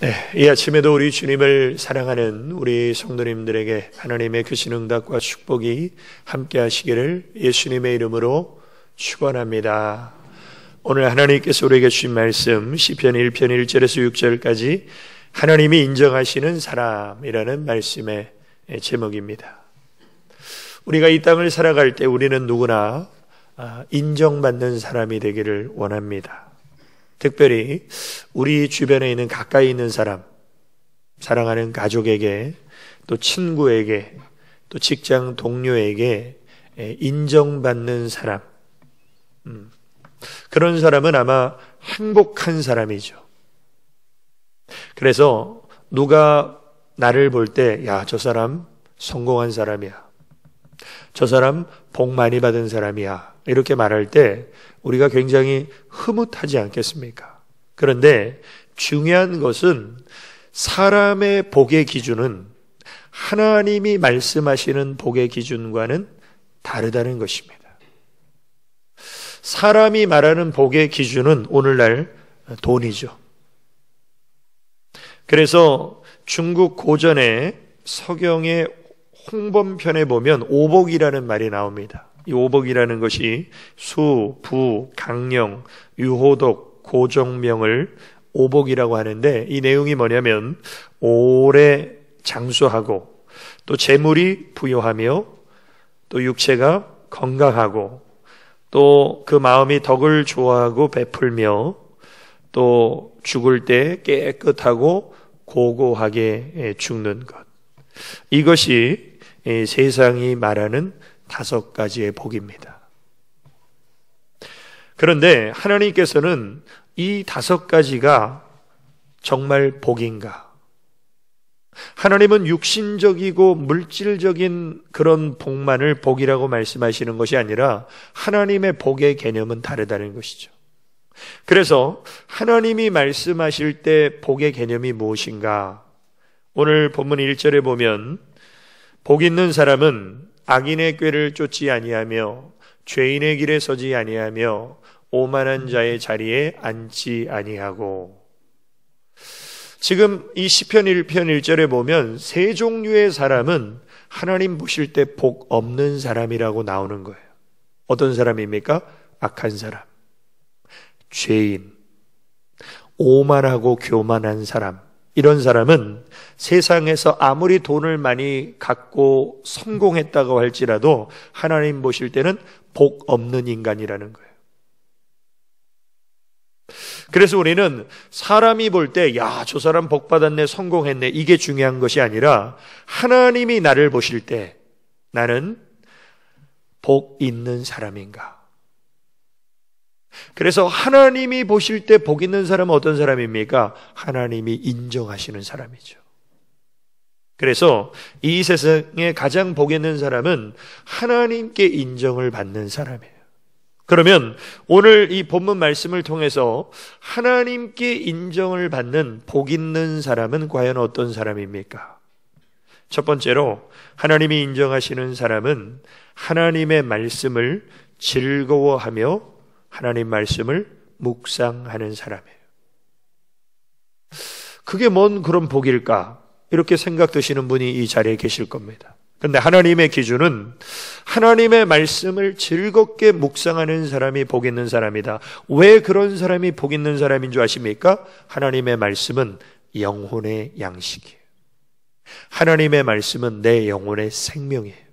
네, 이 아침에도 우리 주님을 사랑하는 우리 성도님들에게 하나님의 크신 응답과 축복이 함께 하시기를 예수님의 이름으로 축원합니다. 오늘 하나님께서 우리에게 주신 말씀 시편 1편 1절에서 6절까지 하나님이 인정하시는 사람이라는 말씀의 제목입니다. 우리가 이 땅을 살아갈 때 우리는 누구나 아, 인정받는 사람이 되기를 원합니다. 특별히 우리 주변에 있는 가까이 있는 사람, 사랑하는 가족에게, 또 친구에게, 또 직장 동료에게 인정받는 사람. 음, 그런 사람은 아마 행복한 사람이죠. 그래서 누가 나를 볼 때, 야, 저 사람 성공한 사람이야. 저 사람 복 많이 받은 사람이야. 이렇게 말할 때 우리가 굉장히 흐뭇하지 않겠습니까? 그런데 중요한 것은 사람의 복의 기준은 하나님이 말씀하시는 복의 기준과는 다르다는 것입니다. 사람이 말하는 복의 기준은 오늘날 돈이죠. 그래서 중국 고전의 서경의 홍범편에 보면 오복이라는 말이 나옵니다. 이 오복이라는 것이 수, 부, 강령, 유호독, 고정명을 오복이라고 하는데 이 내용이 뭐냐면 오래 장수하고 또 재물이 부여하며 또 육체가 건강하고 또 그 마음이 덕을 좋아하고 베풀며 또 죽을 때 깨끗하고 고고하게 죽는 것. 이것이 세상이 말하는 다섯 가지의 복입니다. 그런데 하나님께서는 이 다섯 가지가 정말 복인가? 하나님은 육신적이고 물질적인 그런 복만을 복이라고 말씀하시는 것이 아니라 하나님의 복의 개념은 다르다는 것이죠. 그래서 하나님이 말씀하실 때 복의 개념이 무엇인가? 오늘 본문 1절에 보면 복 있는 사람은 악인의 꾀를 쫓지 아니하며 죄인의 길에 서지 아니하며 오만한 자의 자리에 앉지 아니하고 지금 이 시편 1편 1절에 보면 세 종류의 사람은 하나님 보실 때 복 없는 사람이라고 나오는 거예요. 어떤 사람입니까? 악한 사람, 죄인, 오만하고 교만한 사람, 이런 사람은 세상에서 아무리 돈을 많이 갖고 성공했다고 할지라도 하나님 보실 때는 복 없는 인간이라는 거예요. 그래서 우리는 사람이 볼 때, 야, 저 사람 복 받았네, 성공했네, 이게 중요한 것이 아니라 하나님이 나를 보실 때 나는 복 있는 사람인가? 그래서 하나님이 보실 때 복 있는 사람은 어떤 사람입니까? 하나님이 인정하시는 사람이죠. 그래서 이 세상에 가장 복 있는 사람은 하나님께 인정을 받는 사람이에요. 그러면 오늘 이 본문 말씀을 통해서 하나님께 인정을 받는 복 있는 사람은 과연 어떤 사람입니까? 첫 번째로 하나님이 인정하시는 사람은 하나님의 말씀을 즐거워하며 하나님 말씀을 묵상하는 사람이에요. 그게 뭔 그런 복일까? 이렇게 생각 드시는 분이 이 자리에 계실 겁니다. 근데 하나님의 기준은 하나님의 말씀을 즐겁게 묵상하는 사람이 복 있는 사람이다. 왜 그런 사람이 복 있는 사람인 줄 아십니까? 하나님의 말씀은 영혼의 양식이에요. 하나님의 말씀은 내 영혼의 생명이에요.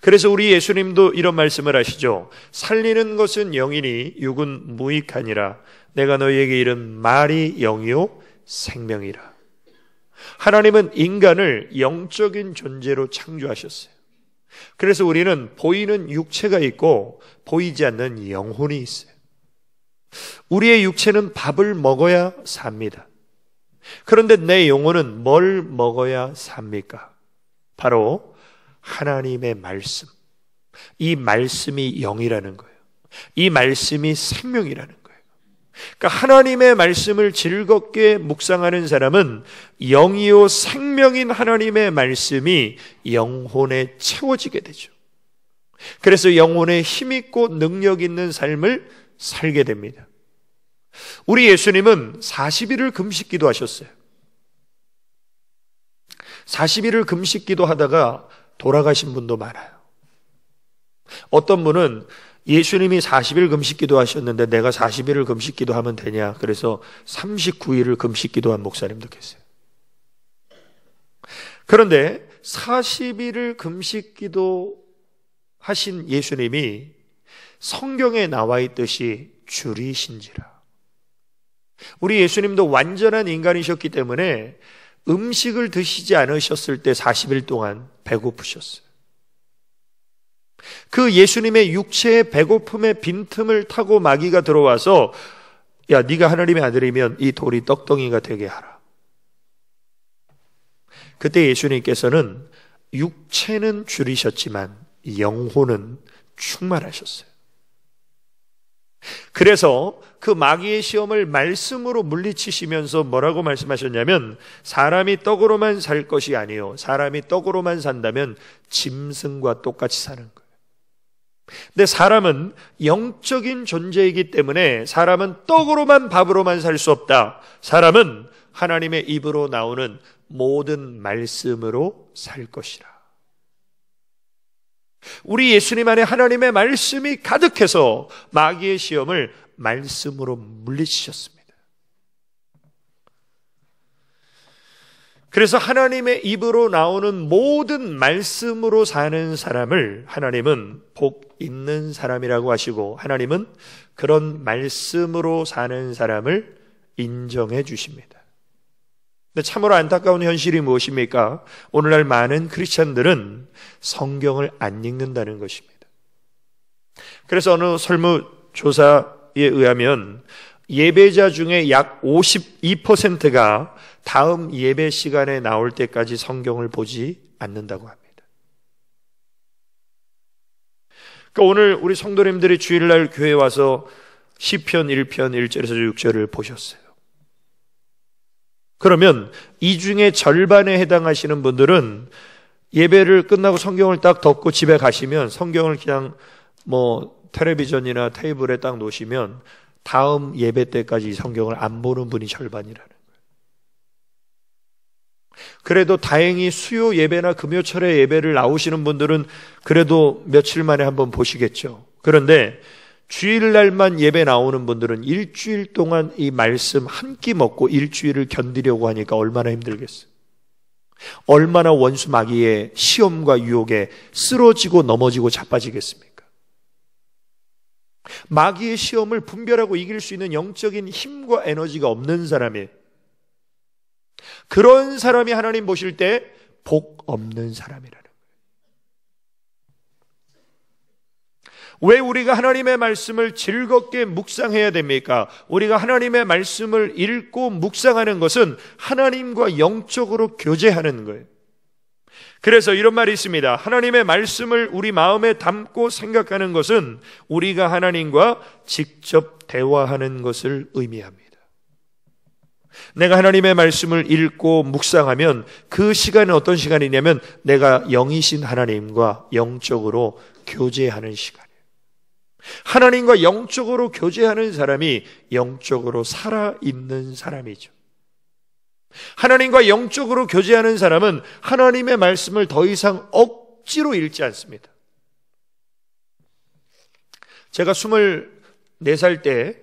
그래서 우리 예수님도 이런 말씀을 하시죠. 살리는 것은 영이니 육은 무익하니라. 내가 너희에게 이른 말이 영이요 생명이라. 하나님은 인간을 영적인 존재로 창조하셨어요. 그래서 우리는 보이는 육체가 있고 보이지 않는 영혼이 있어요. 우리의 육체는 밥을 먹어야 삽니다. 그런데 내 영혼은 뭘 먹어야 삽니까? 바로 하나님의 말씀. 이 말씀이 영이라는 거예요. 이 말씀이 생명이라는 거예요. 그러니까 하나님의 말씀을 즐겁게 묵상하는 사람은 영이요 생명인 하나님의 말씀이 영혼에 채워지게 되죠. 그래서 영혼에 힘있고 능력 있는 삶을 살게 됩니다. 우리 예수님은 40일을 금식 기도하셨어요. 40일을 금식 기도하다가 돌아가신 분도 많아요. 어떤 분은 예수님이 40일 금식 기도하셨는데 내가 40일을 금식 기도하면 되냐? 그래서 39일을 금식 기도한 목사님도 계세요. 그런데 40일을 금식 기도 하신 예수님이 성경에 나와 있듯이 줄이신지라. 우리 예수님도 완전한 인간이셨기 때문에 음식을 드시지 않으셨을 때 40일 동안 배고프셨어요. 그 예수님의 육체의 배고픔의 빈틈을 타고 마귀가 들어와서 야 네가 하나님의 아들이면 이 돌이 떡덩이가 되게 하라. 그때 예수님께서는 육체는 줄이셨지만 영혼은 충만하셨어요. 그래서 그 마귀의 시험을 말씀으로 물리치시면서 뭐라고 말씀하셨냐면 사람이 떡으로만 살 것이 아니요 사람이 떡으로만 산다면 짐승과 똑같이 사는 거예요. 근데 사람은 영적인 존재이기 때문에 사람은 떡으로만 밥으로만 살 수 없다. 사람은 하나님의 입으로 나오는 모든 말씀으로 살 것이라. 우리 예수님 안에 하나님의 말씀이 가득해서 마귀의 시험을 말씀으로 물리치셨습니다. 그래서 하나님의 입으로 나오는 모든 말씀으로 사는 사람을 하나님은 복 있는 사람이라고 하시고 하나님은 그런 말씀으로 사는 사람을 인정해 주십니다. 근데 참으로 안타까운 현실이 무엇입니까? 오늘날 많은 크리스천들은 성경을 안 읽는다는 것입니다. 그래서 어느 설문조사에 의하면 예배자 중에 약 52%가 다음 예배 시간에 나올 때까지 성경을 보지 않는다고 합니다. 그러니까 오늘 우리 성도님들이 주일날 교회 와서 시편 1편 1절에서 6절을 보셨어요. 그러면 이 중에 절반에 해당하시는 분들은 예배를 끝나고 성경을 딱 덮고 집에 가시면 성경을 그냥 뭐 텔레비전이나 테이블에 딱 놓으시면 다음 예배 때까지 성경을 안 보는 분이 절반이라는 거예요. 그래도 다행히 수요 예배나 금요철에 예배를 나오시는 분들은 그래도 며칠 만에 한번 보시겠죠. 그런데 주일날만 예배 나오는 분들은 일주일 동안 이 말씀 한 끼 먹고 일주일을 견디려고 하니까 얼마나 힘들겠어요. 얼마나 원수 마귀의 시험과 유혹에 쓰러지고 넘어지고 자빠지겠습니까? 마귀의 시험을 분별하고 이길 수 있는 영적인 힘과 에너지가 없는 사람이 그런 사람이 하나님 보실 때 복 없는 사람이라는 거예요. 왜 우리가 하나님의 말씀을 즐겁게 묵상해야 됩니까? 우리가 하나님의 말씀을 읽고 묵상하는 것은 하나님과 영적으로 교제하는 거예요. 그래서 이런 말이 있습니다. 하나님의 말씀을 우리 마음에 담고 생각하는 것은 우리가 하나님과 직접 대화하는 것을 의미합니다. 내가 하나님의 말씀을 읽고 묵상하면 그 시간은 어떤 시간이냐면 내가 영이신 하나님과 영적으로 교제하는 시간이에요. 하나님과 영적으로 교제하는 사람이 영적으로 살아있는 사람이죠. 하나님과 영적으로 교제하는 사람은 하나님의 말씀을 더 이상 억지로 읽지 않습니다. 제가 24살 때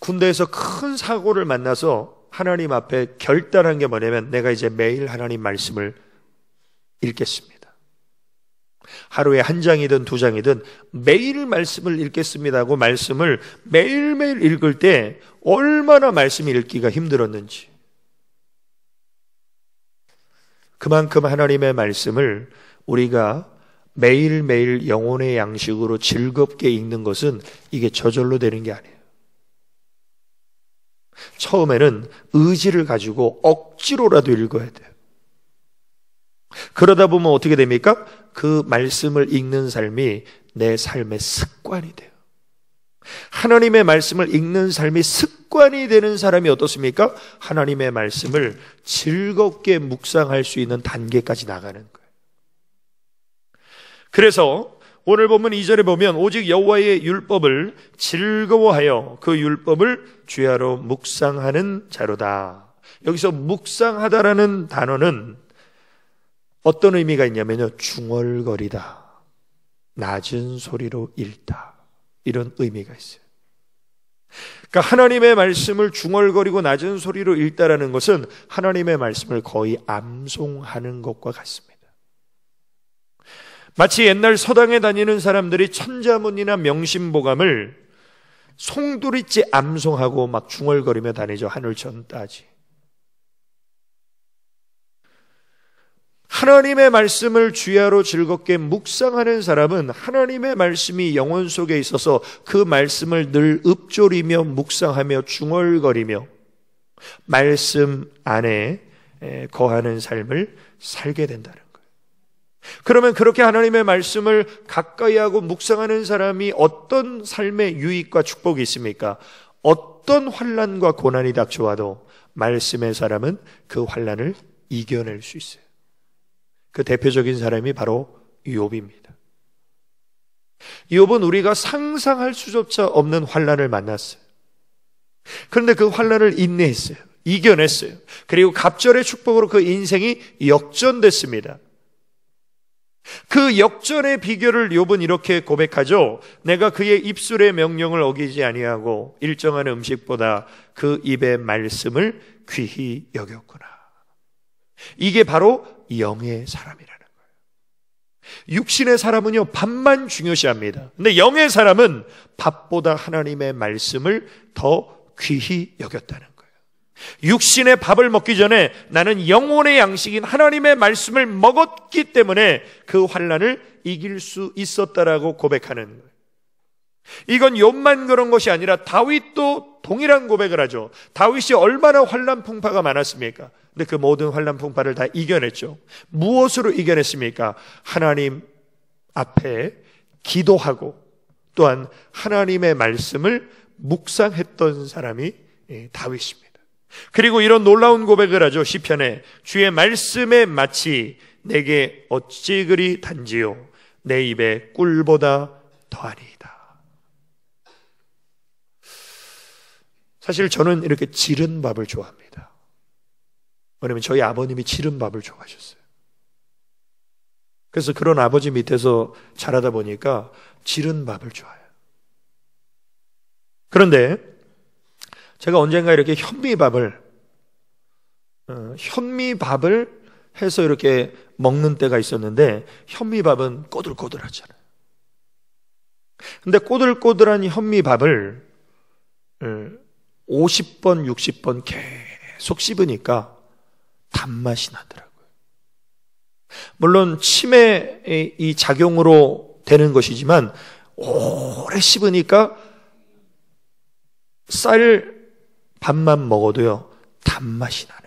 군대에서 큰 사고를 만나서 하나님 앞에 결단한 게 뭐냐면 내가 이제 매일 하나님 말씀을 읽겠습니다. 하루에 한 장이든 두 장이든 매일 말씀을 읽겠습니다 하고 말씀을 매일매일 읽을 때 얼마나 말씀 읽기가 힘들었는지. 그만큼 하나님의 말씀을 우리가 매일매일 영혼의 양식으로 즐겁게 읽는 것은 이게 저절로 되는 게 아니에요. 처음에는 의지를 가지고 억지로라도 읽어야 돼요. 그러다 보면 어떻게 됩니까? 그 말씀을 읽는 삶이 내 삶의 습관이 돼요. 하나님의 말씀을 읽는 삶이 습관이 되는 사람이 어떻습니까? 하나님의 말씀을 즐겁게 묵상할 수 있는 단계까지 나가는 거예요. 그래서 오늘 보면 2절에 보면 오직 여호와의 율법을 즐거워하여 그 율법을 주야로 묵상하는 자로다. 여기서 묵상하다라는 단어는 어떤 의미가 있냐면요. 중얼거리다. 낮은 소리로 읽다. 이런 의미가 있어요. 그러니까 하나님의 말씀을 중얼거리고 낮은 소리로 읽다라는 것은 하나님의 말씀을 거의 암송하는 것과 같습니다. 마치 옛날 서당에 다니는 사람들이 천자문이나 명심보감을 송두리째 암송하고 막 중얼거리며 다니죠. 하늘천 따지. 하나님의 말씀을 주야로 즐겁게 묵상하는 사람은 하나님의 말씀이 영혼 속에 있어서 그 말씀을 늘 읊조리며 묵상하며 중얼거리며 말씀 안에 거하는 삶을 살게 된다는 거예요. 그러면 그렇게 하나님의 말씀을 가까이 하고 묵상하는 사람이 어떤 삶의 유익과 축복이 있습니까? 어떤 환란과 고난이 닥쳐와도 말씀의 사람은 그 환란을 이겨낼 수 있어요. 그 대표적인 사람이 바로 욥입니다. 욥은 우리가 상상할 수조차 없는 환란을 만났어요. 그런데 그 환란을 인내했어요. 이겨냈어요. 그리고 갑절의 축복으로 그 인생이 역전됐습니다. 그 역전의 비결을 욥은 이렇게 고백하죠. 내가 그의 입술의 명령을 어기지 아니하고 일정한 음식보다 그 입의 말씀을 귀히 여겼구나. 이게 바로 영의 사람이라는 거예요. 육신의 사람은요, 밥만 중요시합니다. 근데 영의 사람은 밥보다 하나님의 말씀을 더 귀히 여겼다는 거예요. 육신의 밥을 먹기 전에 나는 영혼의 양식인 하나님의 말씀을 먹었기 때문에 그 환란을 이길 수 있었다라고 고백하는 거예요. 이건 욥만 그런 것이 아니라 다윗도 동일한 고백을 하죠. 다윗이 얼마나 환란 풍파가 많았습니까? 근데 그 모든 환란 풍파를 다 이겨냈죠. 무엇으로 이겨냈습니까? 하나님 앞에 기도하고 또한 하나님의 말씀을 묵상했던 사람이 예, 다윗입니다. 그리고 이런 놀라운 고백을 하죠. 시편에 주의 말씀에 마치 내게 어찌 그리 단지요 내 입에 꿀보다 더하니이다. 사실 저는 이렇게 지른 밥을 좋아합니다. 왜냐면 저희 아버님이 지른 밥을 좋아하셨어요. 그래서 그런 아버지 밑에서 자라다 보니까 지른 밥을 좋아해요. 그런데 제가 언젠가 이렇게 현미밥을 어, 현미밥을 해서 이렇게 먹는 때가 있었는데 현미밥은 꼬들꼬들하잖아요. 근데 꼬들꼬들한 현미밥을 50번, 어, 60번 계속 씹으니까 단맛이 나더라고요. 물론 치매의 이 작용으로 되는 것이지만 오래 씹으니까 쌀 밥만 먹어도요 단맛이 거예요.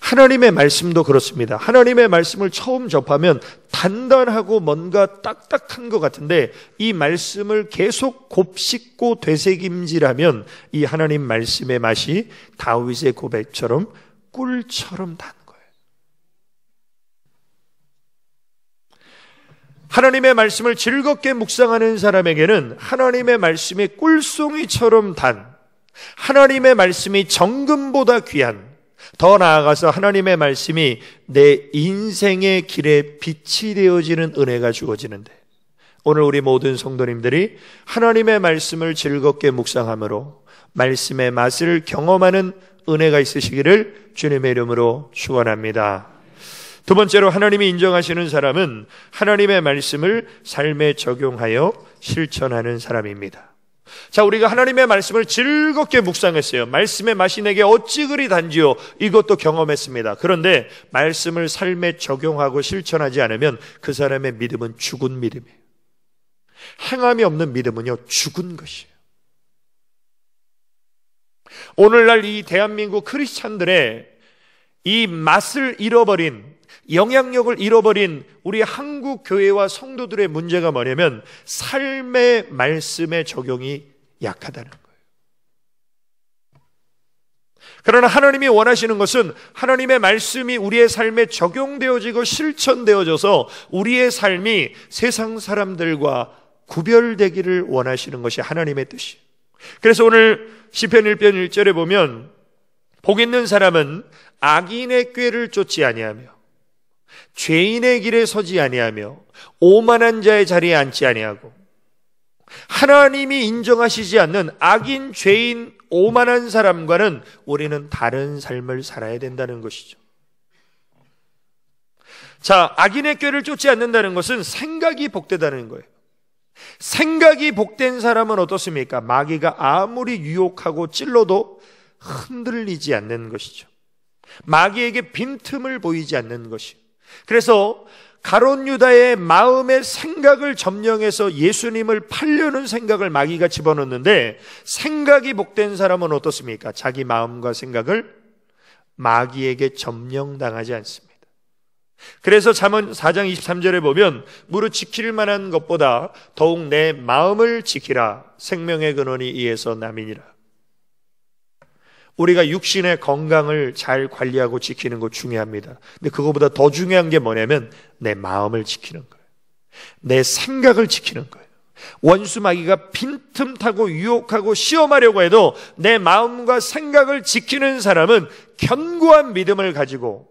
하나님의 말씀도 그렇습니다. 하나님의 말씀을 처음 접하면 단단하고 뭔가 딱딱한 것 같은데 이 말씀을 계속 곱씹고 되새김질하면 이 하나님 말씀의 맛이 다윗의 고백처럼 꿀처럼 단 거예요. 하나님의 말씀을 즐겁게 묵상하는 사람에게는 하나님의 말씀이 꿀송이처럼 단, 하나님의 말씀이 정금보다 귀한, 더 나아가서 하나님의 말씀이 내 인생의 길에 빛이 되어지는 은혜가 주어지는데, 오늘 우리 모든 성도님들이 하나님의 말씀을 즐겁게 묵상함으로 말씀의 맛을 경험하는 은혜가 있으시기를 주님의 이름으로 축원합니다. 두 번째로 하나님이 인정하시는 사람은 하나님의 말씀을 삶에 적용하여 실천하는 사람입니다. 자, 우리가 하나님의 말씀을 즐겁게 묵상했어요. 말씀의 맛이 내게 어찌 그리 단지요. 이것도 경험했습니다. 그런데 말씀을 삶에 적용하고 실천하지 않으면 그 사람의 믿음은 죽은 믿음이에요. 행함이 없는 믿음은요, 죽은 것이에요. 오늘날 이 대한민국 크리스찬들의 이 맛을 잃어버린 영향력을 잃어버린 우리 한국 교회와 성도들의 문제가 뭐냐면 삶의 말씀의 적용이 약하다는 거예요. 그러나 하나님이 원하시는 것은 하나님의 말씀이 우리의 삶에 적용되어지고 실천되어져서 우리의 삶이 세상 사람들과 구별되기를 원하시는 것이 하나님의 뜻이에요. 그래서 오늘 시편 1편 1절에 보면 복 있는 사람은 악인의 꾀를 쫓지 아니하며 죄인의 길에 서지 아니하며 오만한 자의 자리에 앉지 아니하고 하나님이 인정하시지 않는 악인, 죄인, 오만한 사람과는 우리는 다른 삶을 살아야 된다는 것이죠. 자, 악인의 꾀를 쫓지 않는다는 것은 생각이 복되다는 거예요. 생각이 복된 사람은 어떻습니까? 마귀가 아무리 유혹하고 찔러도 흔들리지 않는 것이죠. 마귀에게 빈틈을 보이지 않는 것이. 그래서 가론 유다의 마음의 생각을 점령해서 예수님을 팔려는 생각을 마귀가 집어넣는데 생각이 복된 사람은 어떻습니까? 자기 마음과 생각을 마귀에게 점령당하지 않습니다. 그래서 잠언 4장 23절에 보면 무릇 지킬 만한 것보다 더욱 내 마음을 지키라 생명의 근원이 이에서 남이니라. 우리가 육신의 건강을 잘 관리하고 지키는 것 중요합니다. 근데 그거보다 더 중요한 게 뭐냐면 내 마음을 지키는 거예요. 내 생각을 지키는 거예요. 원수 마귀가 빈틈 타고 유혹하고 시험하려고 해도 내 마음과 생각을 지키는 사람은 견고한 믿음을 가지고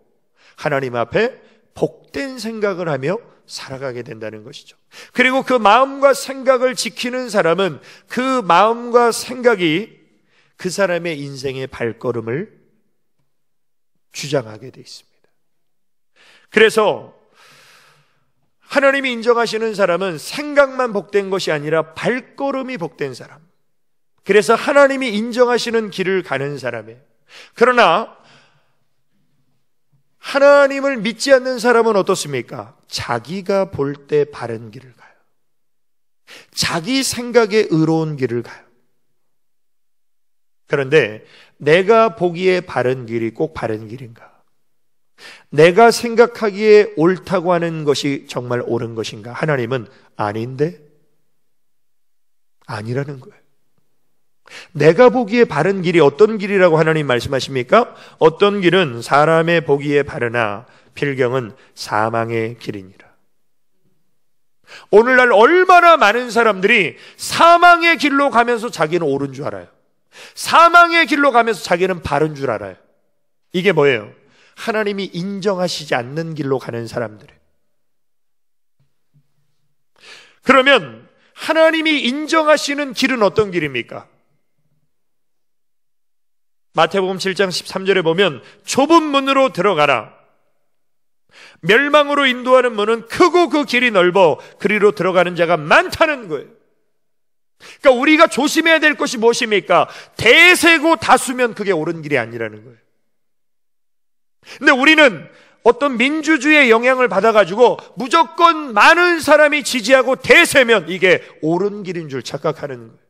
하나님 앞에 복된 생각을 하며 살아가게 된다는 것이죠. 그리고 그 마음과 생각을 지키는 사람은 그 마음과 생각이 그 사람의 인생의 발걸음을 주장하게 되어 있습니다. 그래서 하나님이 인정하시는 사람은 생각만 복된 것이 아니라 발걸음이 복된 사람. 그래서 하나님이 인정하시는 길을 가는 사람이에요. 그러나 하나님을 믿지 않는 사람은 어떻습니까? 자기가 볼 때 바른 길을 가요. 자기 생각에 의로운 길을 가요. 그런데 내가 보기에 바른 길이 꼭 바른 길인가? 내가 생각하기에 옳다고 하는 것이 정말 옳은 것인가? 하나님은 아닌데? 아니라는 거예요. 내가 보기에 바른 길이 어떤 길이라고 하나님 말씀하십니까? 어떤 길은 사람의 보기에 바르나 필경은 사망의 길이니라. 오늘날 얼마나 많은 사람들이 사망의 길로 가면서 자기는 옳은 줄 알아요. 사망의 길로 가면서 자기는 바른 줄 알아요. 이게 뭐예요? 하나님이 인정하시지 않는 길로 가는 사람들이에요. 그러면 하나님이 인정하시는 길은 어떤 길입니까? 마태복음 7장 13절에 보면 좁은 문으로 들어가라. 멸망으로 인도하는 문은 크고 그 길이 넓어 그리로 들어가는 자가 많다는 거예요. 그러니까 우리가 조심해야 될 것이 무엇입니까? 대세고 다수면 그게 옳은 길이 아니라는 거예요. 근데 우리는 어떤 민주주의의 영향을 받아가지고 무조건 많은 사람이 지지하고 대세면 이게 옳은 길인 줄 착각하는 거예요.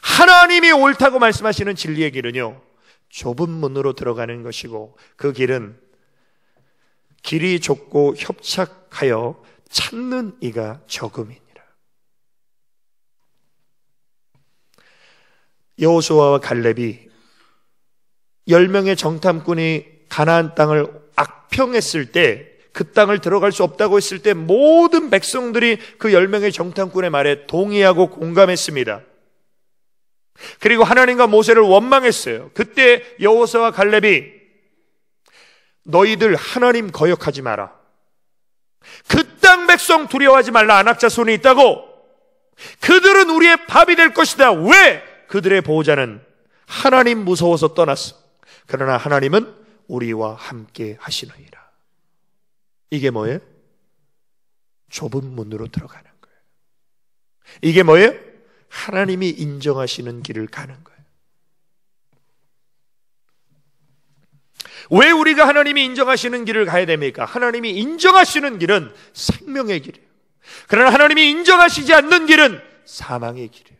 하나님이 옳다고 말씀하시는 진리의 길은요, 좁은 문으로 들어가는 것이고 그 길은 길이 좁고 협착하여 찾는 이가 적음이 여호수아와 갈렙이 10명의 정탐꾼이 가나안 땅을 악평했을 때 그 땅을 들어갈 수 없다고 했을 때 모든 백성들이 그 10명의 정탐꾼의 말에 동의하고 공감했습니다. 그리고 하나님과 모세를 원망했어요. 그때 여호수아와 갈렙이 너희들 하나님 거역하지 마라. 그 땅 백성 두려워하지 말라 안악자 손이 있다고. 그들은 우리의 밥이 될 것이다. 왜? 그들의 보호자는 하나님 무서워서 떠났어. 그러나 하나님은 우리와 함께 하시느니라. 이게 뭐예요? 좁은 문으로 들어가는 거예요. 이게 뭐예요? 하나님이 인정하시는 길을 가는 거예요. 왜 우리가 하나님이 인정하시는 길을 가야 됩니까? 하나님이 인정하시는 길은 생명의 길이에요. 그러나 하나님이 인정하시지 않는 길은 사망의 길이에요.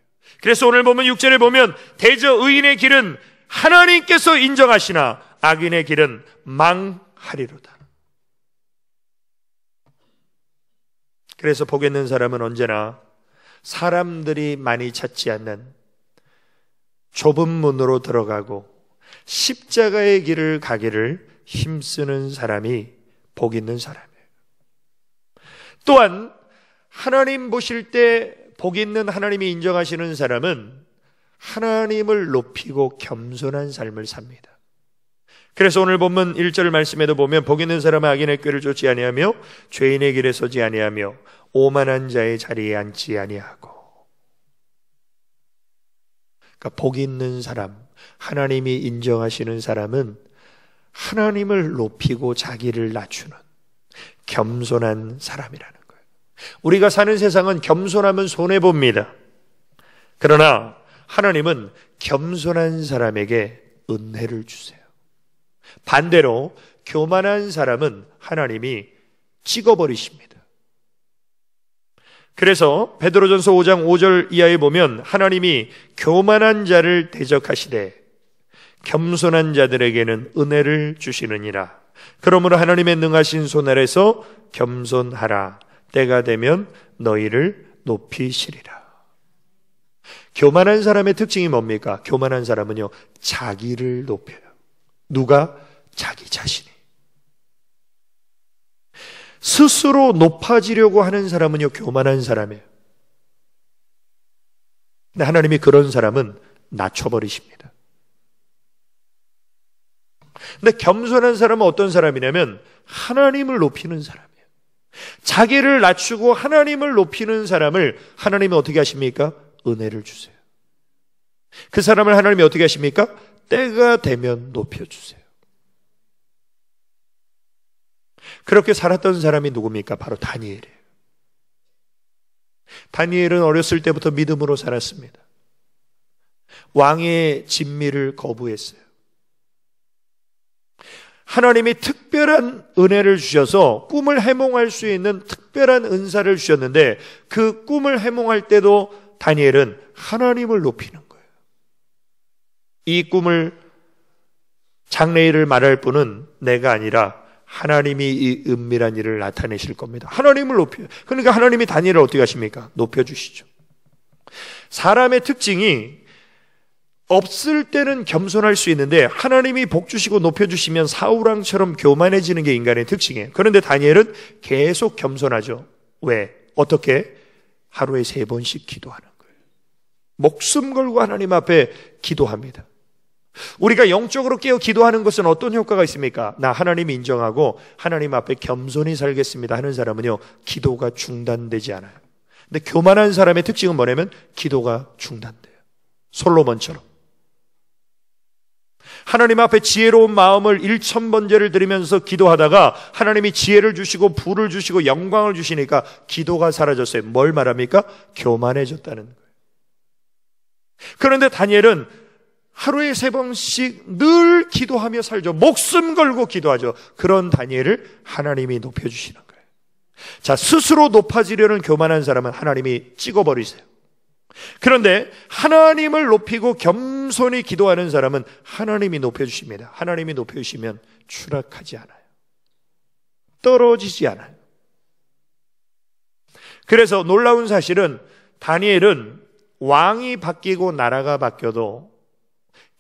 그래서 오늘 보면 6절에 보면 대저 의인의 길은 하나님께서 인정하시나 악인의 길은 망하리로다. 그래서 보겠는 사람은 언제나 사람들이 많이 찾지 않는 좁은 문으로 들어가고 십자가의 길을 가기를 힘쓰는 사람이 복 있는 사람이에요. 또한 하나님 보실 때 복 있는 하나님이 인정하시는 사람은 하나님을 높이고 겸손한 삶을 삽니다. 그래서 오늘 본문 1절 말씀에도 보면 복 있는 사람은 악인의 꾀를 쫓지 아니하며 죄인의 길에 서지 아니하며 오만한 자의 자리에 앉지 아니하고 그러니까 복 있는 사람, 하나님이 인정하시는 사람은 하나님을 높이고 자기를 낮추는 겸손한 사람이라는. 우리가 사는 세상은 겸손하면 손해 봅니다. 그러나 하나님은 겸손한 사람에게 은혜를 주세요. 반대로 교만한 사람은 하나님이 찍어버리십니다. 그래서 베드로전서 5장 5절 이하에 보면 하나님이 교만한 자를 대적하시되 겸손한 자들에게는 은혜를 주시느니라. 그러므로 하나님의 능하신 손 아래서 겸손하라. 때가 되면 너희를 높이시리라. 교만한 사람의 특징이 뭡니까? 교만한 사람은요, 자기를 높여요. 누가? 자기 자신이. 스스로 높아지려고 하는 사람은요, 교만한 사람이에요. 근데 하나님이 그런 사람은 낮춰버리십니다. 근데 겸손한 사람은 어떤 사람이냐면 하나님을 높이는 사람이에요. 자기를 낮추고 하나님을 높이는 사람을 하나님이 어떻게 하십니까? 은혜를 주세요. 그 사람을 하나님이 어떻게 하십니까? 때가 되면 높여주세요. 그렇게 살았던 사람이 누굽니까? 바로 다니엘이에요. 다니엘은 어렸을 때부터 믿음으로 살았습니다. 왕의 진미를 거부했어요. 하나님이 특별한 은혜를 주셔서 꿈을 해몽할 수 있는 특별한 은사를 주셨는데 그 꿈을 해몽할 때도 다니엘은 하나님을 높이는 거예요. 이 꿈을 장래일을 말할 분은 내가 아니라 하나님이 이 은밀한 일을 나타내실 겁니다. 하나님을 높여요. 그러니까 하나님이 다니엘을 어떻게 하십니까? 높여 주시죠. 사람의 특징이 없을 때는 겸손할 수 있는데 하나님이 복 주시고 높여 주시면 사우랑처럼 교만해지는 게 인간의 특징이에요. 그런데 다니엘은 계속 겸손하죠. 왜? 어떻게? 하루에 세 번씩 기도하는 거예요. 목숨 걸고 하나님 앞에 기도합니다. 우리가 영적으로 깨어 기도하는 것은 어떤 효과가 있습니까? 나 하나님 인정하고 하나님 앞에 겸손히 살겠습니다 하는 사람은요, 기도가 중단되지 않아요. 근데 교만한 사람의 특징은 뭐냐면 기도가 중단돼요. 솔로몬처럼. 하나님 앞에 지혜로운 마음을 일천 번제를 드리면서 기도하다가 하나님이 지혜를 주시고 불을 주시고 영광을 주시니까 기도가 사라졌어요. 뭘 말합니까? 교만해졌다는 거예요. 그런데 다니엘은 하루에 세 번씩 늘 기도하며 살죠. 목숨 걸고 기도하죠. 그런 다니엘을 하나님이 높여주시는 거예요. 자, 스스로 높아지려는 교만한 사람은 하나님이 찍어버리세요. 그런데 하나님을 높이고 겸손히 기도하는 사람은 하나님이 높여주십니다. 하나님이 높여주시면 추락하지 않아요. 떨어지지 않아요. 그래서 놀라운 사실은 다니엘은 왕이 바뀌고 나라가 바뀌어도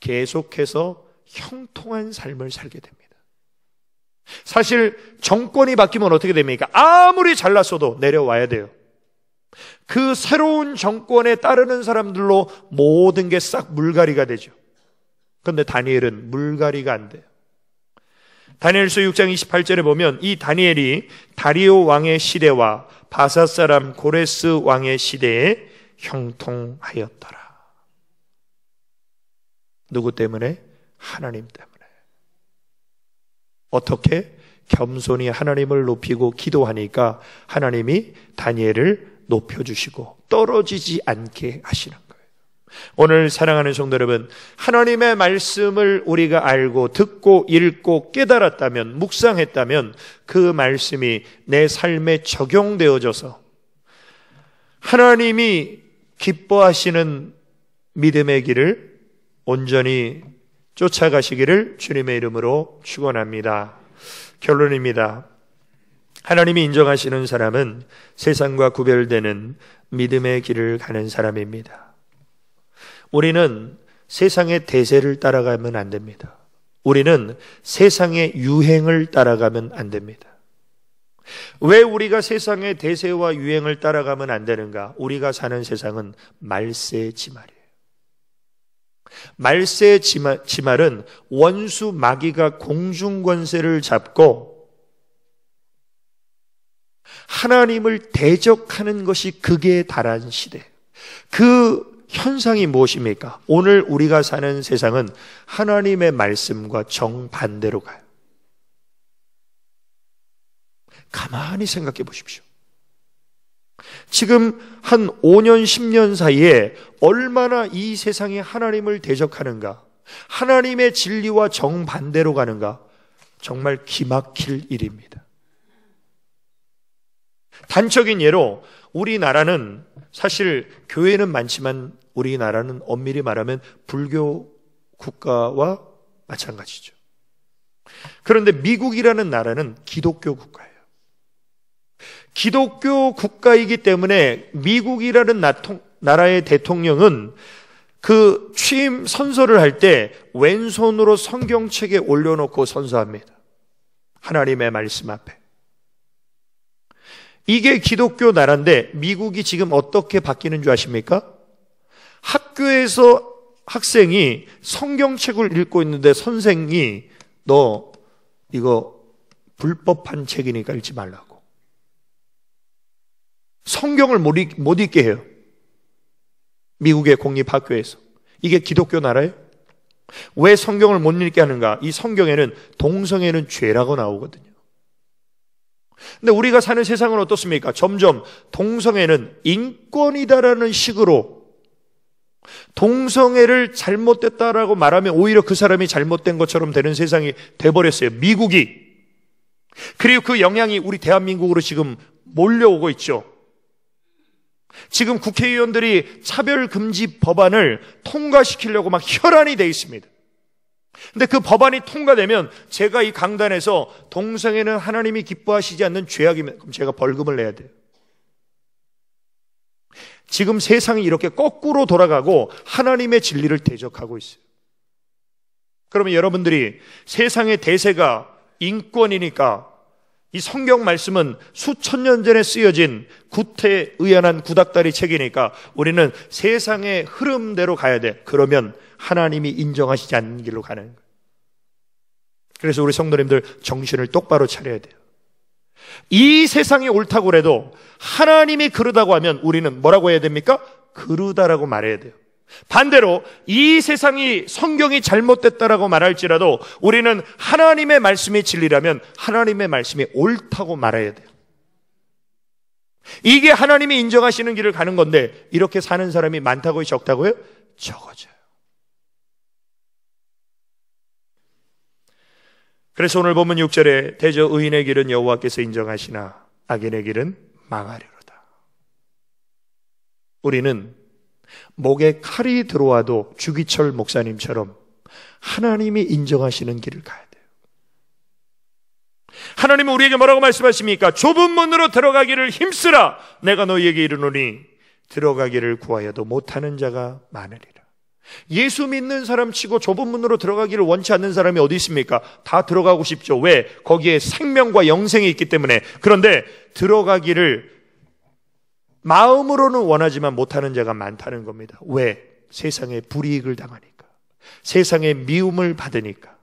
계속해서 형통한 삶을 살게 됩니다. 사실 정권이 바뀌면 어떻게 됩니까? 아무리 잘났어도 내려와야 돼요. 그 새로운 정권에 따르는 사람들로 모든 게 싹 물갈이가 되죠. 그런데 다니엘은 물갈이가 안 돼요. 다니엘서 6장 28절에 보면 이 다니엘이 다리오 왕의 시대와 바사 사람 고레스 왕의 시대에 형통하였더라. 누구 때문에? 하나님 때문에. 어떻게? 겸손히 하나님을 높이고 기도하니까 하나님이 다니엘을 높여주시고 떨어지지 않게 하시는 거예요. 오늘 사랑하는 성도 여러분, 하나님의 말씀을 우리가 알고 듣고 읽고 깨달았다면, 묵상했다면 그 말씀이 내 삶에 적용되어져서 하나님이 기뻐하시는 믿음의 길을 온전히 쫓아가시기를 주님의 이름으로 축원합니다. 결론입니다. 하나님이 인정하시는 사람은 세상과 구별되는 믿음의 길을 가는 사람입니다. 우리는 세상의 대세를 따라가면 안 됩니다. 우리는 세상의 유행을 따라가면 안 됩니다. 왜 우리가 세상의 대세와 유행을 따라가면 안 되는가? 우리가 사는 세상은 말세 지말이에요. 말세 지말, 지말은 원수 마귀가 공중 권세를 잡고 하나님을 대적하는 것이 극에 달한 시대. 그 현상이 무엇입니까? 오늘 우리가 사는 세상은 하나님의 말씀과 정반대로 가요. 가만히 생각해 보십시오. 지금 한 5년, 10년 사이에 얼마나 이 세상이 하나님을 대적하는가, 하나님의 진리와 정반대로 가는가, 정말 기막힐 일입니다. 단적인 예로 우리나라는 사실 교회는 많지만 우리나라는 엄밀히 말하면 불교 국가와 마찬가지죠. 그런데 미국이라는 나라는 기독교 국가예요. 기독교 국가이기 때문에 미국이라는 나라의 대통령은 그 취임 선서를 할 때 왼손으로 성경책에 올려놓고 선서합니다. 하나님의 말씀 앞에. 이게 기독교 나라인데 미국이 지금 어떻게 바뀌는 줄 아십니까? 학교에서 학생이 성경책을 읽고 있는데 선생이 너 이거 불법한 책이니까 읽지 말라고. 성경을 못, 읽, 못 읽게 해요. 미국의 공립학교에서. 이게 기독교 나라예요? 왜 성경을 못 읽게 하는가? 이 성경에는 동성애는 죄라고 나오거든요. 근데 우리가 사는 세상은 어떻습니까? 점점 동성애는 인권이다라는 식으로 동성애를 잘못됐다라고 말하면 오히려 그 사람이 잘못된 것처럼 되는 세상이 돼버렸어요. 미국이. 그리고 그 영향이 우리 대한민국으로 지금 몰려오고 있죠. 지금 국회의원들이 차별금지 법안을 통과시키려고 막 혈안이 돼 있습니다. 근데 그 법안이 통과되면 제가 이 강단에서 동성애는 하나님이 기뻐하시지 않는 죄악이면 그럼 제가 벌금을 내야 돼요. 지금 세상이 이렇게 거꾸로 돌아가고 하나님의 진리를 대적하고 있어요. 그러면 여러분들이 세상의 대세가 인권이니까 이 성경 말씀은 수천 년 전에 쓰여진 구태 의연한 구닥다리 책이니까 우리는 세상의 흐름대로 가야 돼. 그러면 하나님이 인정하시지 않는 길로 가는 거예요. 그래서 우리 성도님들 정신을 똑바로 차려야 돼요. 이 세상이 옳다고 그래도 하나님이 그러다고 하면 우리는 뭐라고 해야 됩니까? 그르다라고 말해야 돼요. 반대로 이 세상이 성경이 잘못됐다라고 말할지라도 우리는 하나님의 말씀이 진리라면 하나님의 말씀이 옳다고 말해야 돼요. 이게 하나님이 인정하시는 길을 가는 건데 이렇게 사는 사람이 많다고요? 적다고요? 적어져요. 그래서 오늘 보면 6절에 대저 의인의 길은 여호와께서 인정하시나 악인의 길은 망하리로다. 우리는 목에 칼이 들어와도 주기철 목사님처럼 하나님이 인정하시는 길을 가야 돼요. 하나님은 우리에게 뭐라고 말씀하십니까? 좁은 문으로 들어가기를 힘쓰라. 내가 너희에게 이르노니 들어가기를 구하여도 못하는 자가 많으리라. 예수 믿는 사람 치고 좁은 문으로 들어가기를 원치 않는 사람이 어디 있습니까? 다 들어가고 싶죠. 왜? 거기에 생명과 영생이 있기 때문에. 그런데 들어가기를 마음으로는 원하지만 못하는 자가 많다는 겁니다. 왜? 세상에 불이익을 당하니까. 세상에 미움을 받으니까.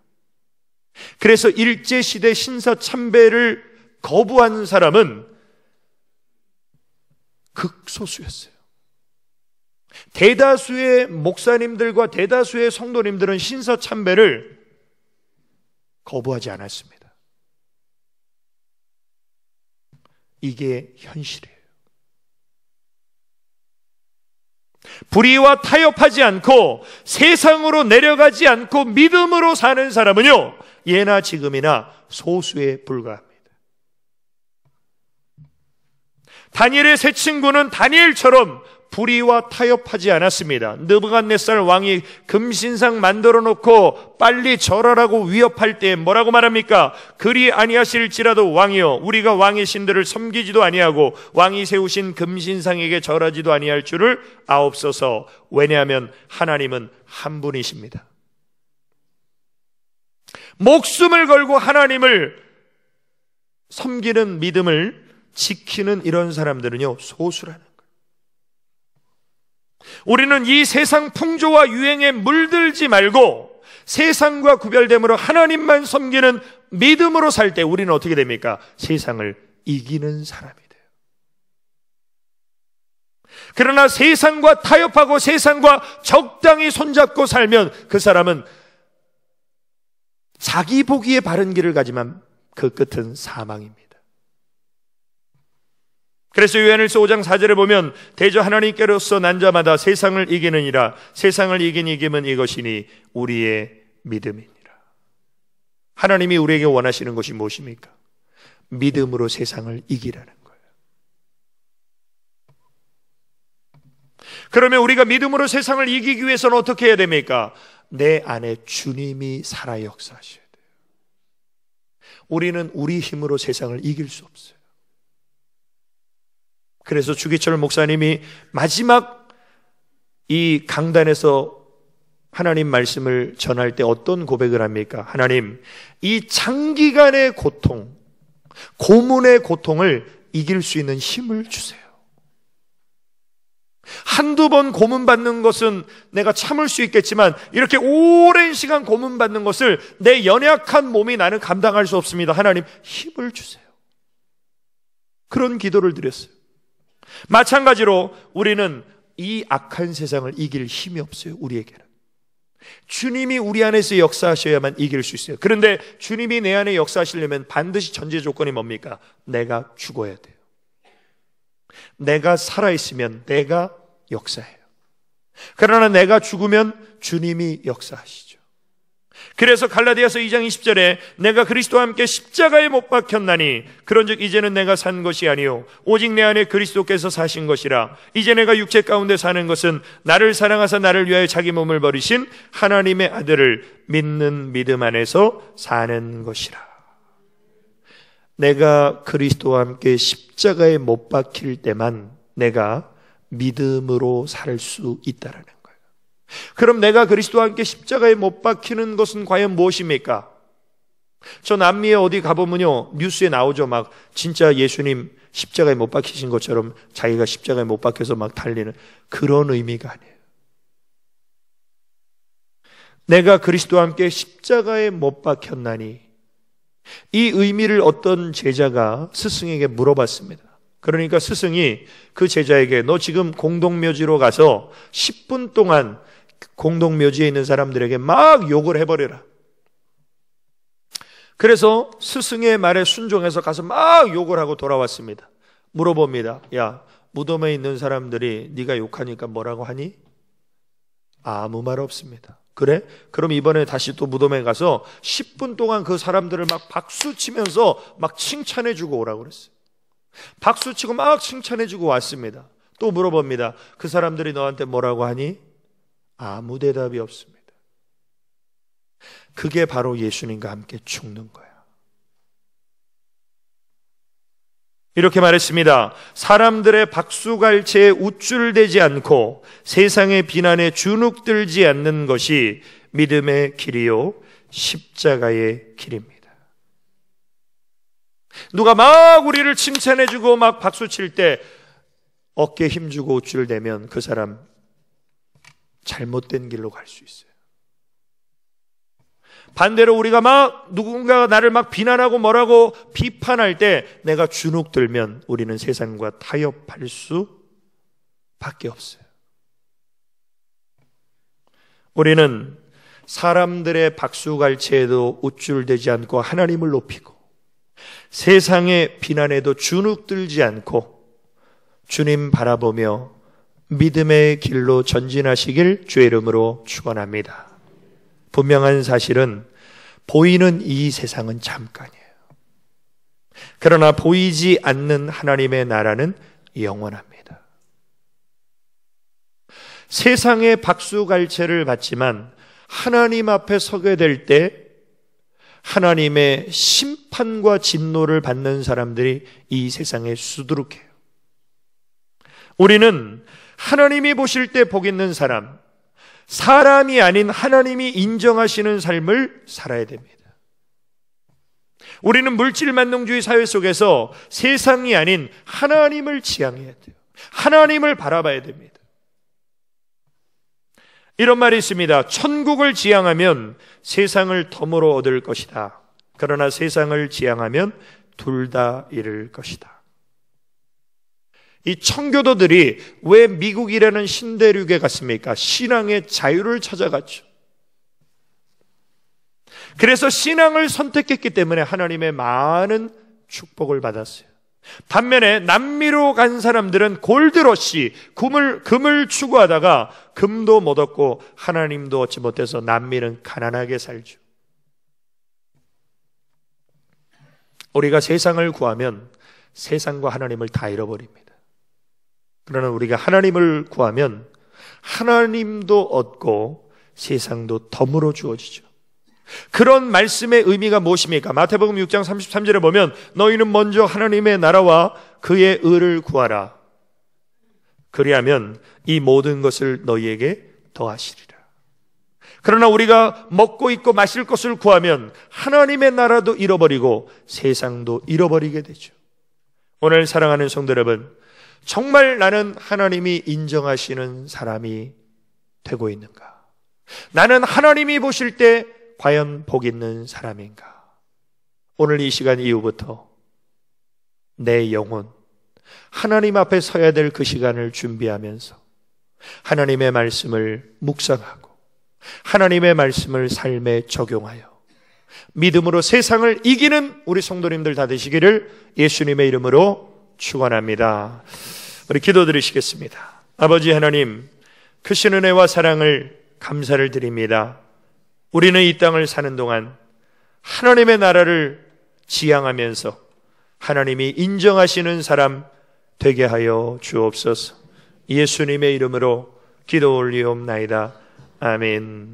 그래서 일제시대 신사 참배를 거부한 사람은 극소수였어요. 대다수의 목사님들과 대다수의 성도님들은 신사 참배를 거부하지 않았습니다. 이게 현실이에요. 불의와 타협하지 않고 세상으로 내려가지 않고 믿음으로 사는 사람은요, 예나 지금이나 소수에 불과합니다. 다니엘의 새 친구는 다니엘처럼 불의와 타협하지 않았습니다. 느부갓네살 왕이 금신상 만들어 놓고 빨리 절하라고 위협할 때 뭐라고 말합니까? 그리 아니하실지라도 왕이여 우리가 왕의 신들을 섬기지도 아니하고 왕이 세우신 금신상에게 절하지도 아니할 줄을 아옵소서. 왜냐하면 하나님은 한 분이십니다. 목숨을 걸고 하나님을 섬기는 믿음을 지키는 이런 사람들은요, 소수라는. 우리는 이 세상 풍조와 유행에 물들지 말고 세상과 구별됨으로 하나님만 섬기는 믿음으로 살 때 우리는 어떻게 됩니까? 세상을 이기는 사람이 돼요. 그러나 세상과 타협하고 세상과 적당히 손잡고 살면 그 사람은 자기 보기에 바른 길을 가지만 그 끝은 사망입니다. 그래서 요한일서 5장 4절에 보면 대저 하나님께로서 난 자마다 세상을 이기느니라 세상을 이긴 이김은 이것이니 우리의 믿음이니라. 하나님이 우리에게 원하시는 것이 무엇입니까? 믿음으로 세상을 이기라는 거예요. 그러면 우리가 믿음으로 세상을 이기기 위해서는 어떻게 해야 됩니까? 내 안에 주님이 살아 역사하셔야 돼요. 우리는 우리 힘으로 세상을 이길 수 없어요. 그래서 주기철 목사님이 마지막 이 강단에서 하나님 말씀을 전할 때 어떤 고백을 합니까? 하나님, 이 장기간의 고통, 고문의 고통을 이길 수 있는 힘을 주세요. 한두 번 고문받는 것은 내가 참을 수 있겠지만 이렇게 오랜 시간 고문받는 것을 내 연약한 몸이 나는 감당할 수 없습니다. 하나님 힘을 주세요. 그런 기도를 드렸어요. 마찬가지로 우리는 이 악한 세상을 이길 힘이 없어요. 우리에게는. 주님이 우리 안에서 역사하셔야만 이길 수 있어요. 그런데 주님이 내 안에 역사하시려면 반드시 전제 조건이 뭡니까? 내가 죽어야 돼요. 내가 살아있으면 내가 역사해요. 그러나 내가 죽으면 주님이 역사하시죠. 그래서 갈라디아서 2장 20절에 내가 그리스도와 함께 십자가에 못 박혔나니 그런즉 이제는 내가 산 것이 아니요 오직 내 안에 그리스도께서 사신 것이라 이제 내가 육체 가운데 사는 것은 나를 사랑하사 나를 위하여 자기 몸을 버리신 하나님의 아들을 믿는 믿음 안에서 사는 것이라 내가 그리스도와 함께 십자가에 못 박힐 때만 내가 믿음으로 살 수 있다라는. 그럼 내가 그리스도와 함께 십자가에 못 박히는 것은 과연 무엇입니까? 저 남미에 어디 가보면요, 뉴스에 나오죠. 막, 진짜 예수님 십자가에 못 박히신 것처럼 자기가 십자가에 못 박혀서 막 달리는 그런 의미가 아니에요. 내가 그리스도와 함께 십자가에 못 박혔나니, 이 의미를 어떤 제자가 스승에게 물어봤습니다. 그러니까 스승이 그 제자에게 너 지금 공동묘지로 가서 10분 동안 공동묘지에 있는 사람들에게 막 욕을 해버려라. 그래서 스승의 말에 순종해서 가서 막 욕을 하고 돌아왔습니다. 물어봅니다. 야, 무덤에 있는 사람들이 네가 욕하니까 뭐라고 하니? 아무 말 없습니다. 그래? 그럼 이번에 다시 또 무덤에 가서 10분 동안 그 사람들을 막 박수 치면서 막 칭찬해 주고 오라고 그랬어요. 박수 치고 막 칭찬해 주고 왔습니다. 또 물어봅니다. 그 사람들이 너한테 뭐라고 하니? 아무 대답이 없습니다. 그게 바로 예수님과 함께 죽는 거야. 이렇게 말했습니다. 사람들의 박수갈채에 우쭐대지 않고 세상의 비난에 주눅들지 않는 것이 믿음의 길이요, 십자가의 길입니다. 누가 막 우리를 칭찬해주고 막 박수칠 때 어깨 힘주고 우쭐대면 그 사람 잘못된 길로 갈 수 있어요. 반대로 우리가 막 누군가 나를 막 비난하고 뭐라고 비판할 때 내가 주눅 들면 우리는 세상과 타협할 수 밖에 없어요. 우리는 사람들의 박수갈채에도 우쭐대지 않고 하나님을 높이고 세상의 비난에도 주눅들지 않고 주님 바라보며 믿음의 길로 전진하시길 주의 이름으로 축원합니다. 분명한 사실은 보이는 이 세상은 잠깐이에요. 그러나 보이지 않는 하나님의 나라는 영원합니다. 세상의 박수갈채를 받지만 하나님 앞에 서게 될 때 하나님의 심판과 진노를 받는 사람들이 이 세상에 수두룩해요. 우리는 하나님이 보실 때 복 있는 사람, 사람이 아닌 하나님이 인정하시는 삶을 살아야 됩니다. 우리는 물질 만능주의 사회 속에서 세상이 아닌 하나님을 지향해야 돼요. 하나님을 바라봐야 됩니다. 이런 말이 있습니다. 천국을 지향하면 세상을 덤으로 얻을 것이다. 그러나 세상을 지향하면 둘 다 잃을 것이다. 이 청교도들이 왜 미국이라는 신대륙에 갔습니까? 신앙의 자유를 찾아갔죠. 그래서 신앙을 선택했기 때문에 하나님의 많은 축복을 받았어요. 반면에 남미로 간 사람들은 골드러시, 금을, 금을 추구하다가 금도 못 얻고 하나님도 얻지 못해서 남미는 가난하게 살죠. 우리가 세상을 구하면 세상과 하나님을 다 잃어버립니다. 그러나 우리가 하나님을 구하면 하나님도 얻고 세상도 덤으로 주어지죠. 그런 말씀의 의미가 무엇입니까? 마태복음 6장 33절에 보면 너희는 먼저 하나님의 나라와 그의 의를 구하라. 그리하면 이 모든 것을 너희에게 더하시리라. 그러나 우리가 먹고 있고 마실 것을 구하면 하나님의 나라도 잃어버리고 세상도 잃어버리게 되죠. 오늘 사랑하는 성도 여러분, 정말 나는 하나님이 인정하시는 사람이 되고 있는가? 나는 하나님이 보실 때 과연 복 있는 사람인가? 오늘 이 시간 이후부터 내 영혼, 하나님 앞에 서야 될 그 시간을 준비하면서 하나님의 말씀을 묵상하고 하나님의 말씀을 삶에 적용하여 믿음으로 세상을 이기는 우리 성도님들 다 되시기를 예수님의 이름으로 축원합니다. 우리 기도드리시겠습니다. 아버지 하나님, 크신 은혜와 사랑을 감사를 드립니다. 우리는 이 땅을 사는 동안 하나님의 나라를 지향하면서 하나님이 인정하시는 사람 되게 하여 주옵소서. 예수님의 이름으로 기도 올리옵나이다. 아멘.